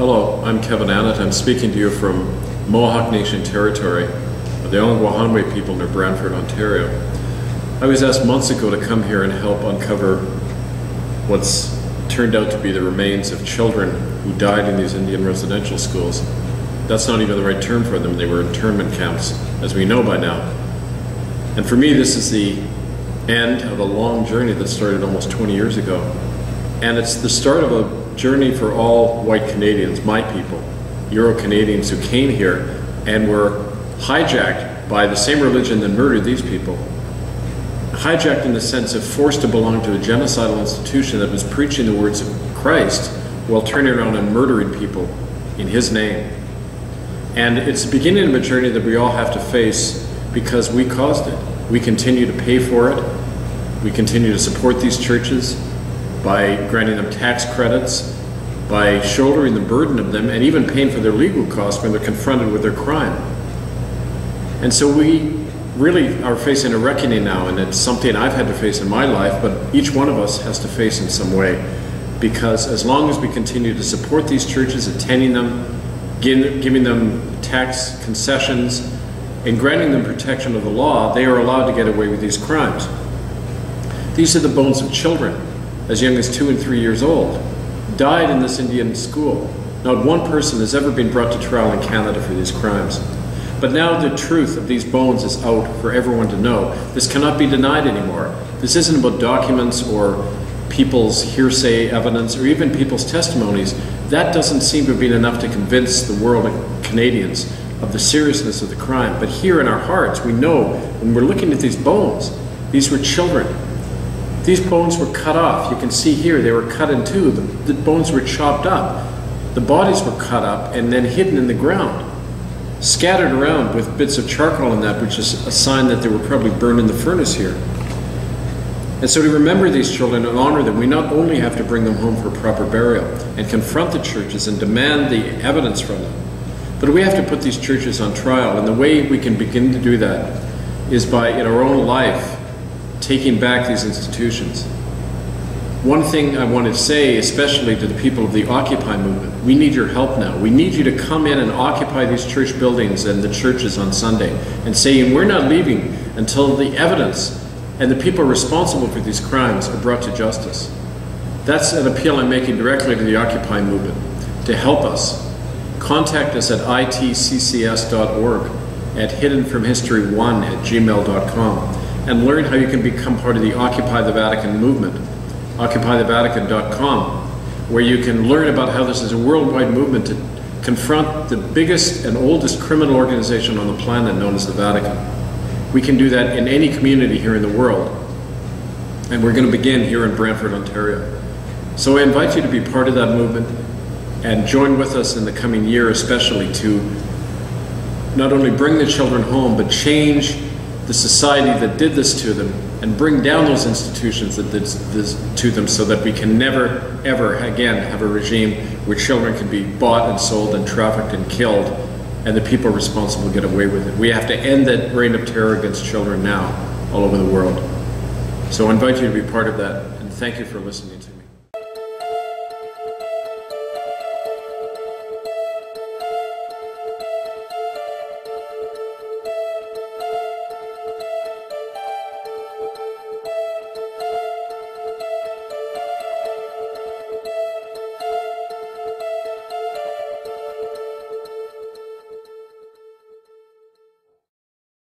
Hello, I'm Kevin Annett. I'm speaking to you from Mohawk Nation territory the Ongwahonwe people near Brantford, Ontario. I was asked months ago to come here and help uncover what's turned out to be the remains of children who died in these Indian residential schools. That's not even the right term for them. They were internment camps, as we know by now. And for me, this is the end of a long journey that started almost 20 years ago. And it's the start of a journey for all white Canadians, my people, Euro Canadians who came here and were hijacked by the same religion that murdered these people. Hijacked in the sense of forced to belong to a genocidal institution that was preaching the words of Christ while turning around and murdering people in his name. And it's the beginning of a journey that we all have to face because we caused it. We continue to pay for it. We continue to support these churches by granting them tax credits, by shouldering the burden of them, and even paying for their legal costs when they're confronted with their crime. And so we really are facing a reckoning now, and it's something I've had to face in my life, but each one of us has to face in some way. Because as long as we continue to support these churches, attending them, giving them tax concessions, and granting them protection of the law, they are allowed to get away with these crimes. These are the bones of children, as young as two and three years old, died in this Indian school. Not one person has ever been brought to trial in Canada for these crimes. But now the truth of these bones is out for everyone to know. This cannot be denied anymore. This isn't about documents or people's hearsay evidence or even people's testimonies. That doesn't seem to have been enough to convince the world of Canadians of the seriousness of the crime. But here in our hearts, we know when we're looking at these bones, these were children these bones were cut off. You can see here they were cut in two. The, the bones were chopped up. The bodies were cut up and then hidden in the ground, scattered around with bits of charcoal in that, which is a sign that they were probably burned in the furnace here. And so to remember these children and honor them, we not only have to bring them home for proper burial and confront the churches and demand the evidence from them, but we have to put these churches on trial. And the way we can begin to do that is by, in our own life, taking back these institutions. One thing I want to say, especially to the people of the Occupy movement, we need your help now. We need you to come in and occupy these church buildings and the churches on Sunday and saying, we're not leaving until the evidence and the people responsible for these crimes are brought to justice. That's an appeal I'm making directly to the Occupy movement to help us. Contact us at itccs.org at hiddenfromhistory1 at gmail.com and learn how you can become part of the Occupy the Vatican movement. OccupyTheVatican.com, where you can learn about how this is a worldwide movement to confront the biggest and oldest criminal organization on the planet known as the Vatican. We can do that in any community here in the world. And we're going to begin here in Brantford, Ontario. So I invite you to be part of that movement and join with us in the coming year, especially to not only bring the children home, but change the society that did this to them and bring down those institutions that did this to them so that we can never, ever again have a regime where children can be bought and sold and trafficked and killed and the people responsible get away with it. We have to end that reign of terror against children now all over the world. So I invite you to be part of that and thank you for listening to me.